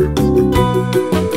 Música